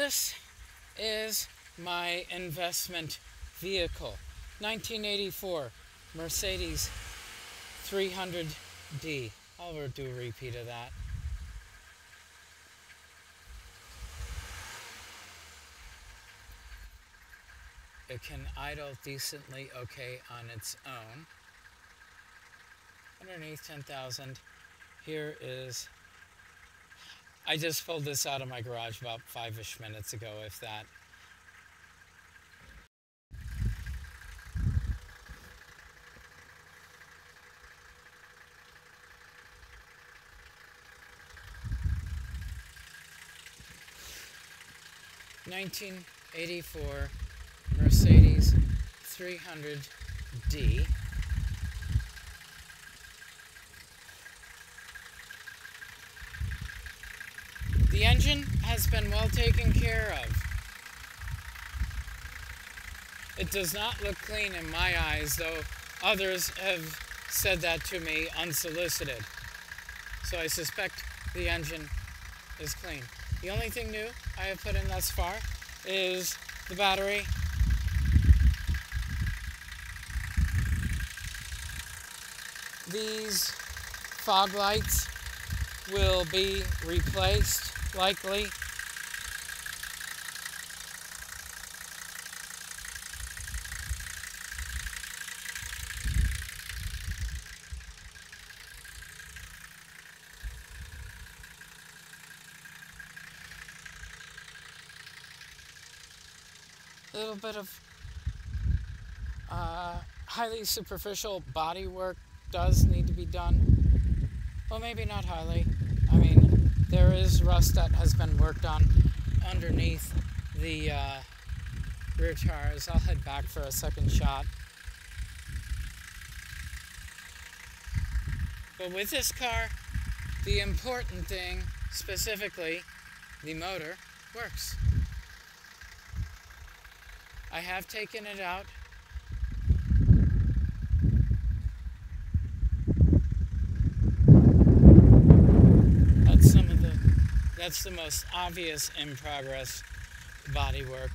This is my investment vehicle. 1984 Mercedes 300D. I'll do a repeat of that. It can idle decently okay on its own. Underneath 10,000. Here is, I just pulled this out of my garage about five-ish minutes ago, if that. Nineteen eighty four Mercedes 300D. The engine has been well taken care of. It does not look clean in my eyes, though others have said that to me unsolicited. So I suspect the engine is clean. The only thing new I have put in thus far is the battery these fog lights will be replaced likely. A little bit of uh, highly superficial body work does need to be done. Well, maybe not highly. There is rust that has been worked on underneath the uh, rear tires. I'll head back for a second shot. But with this car, the important thing, specifically, the motor, works. I have taken it out That's the most obvious in progress body work.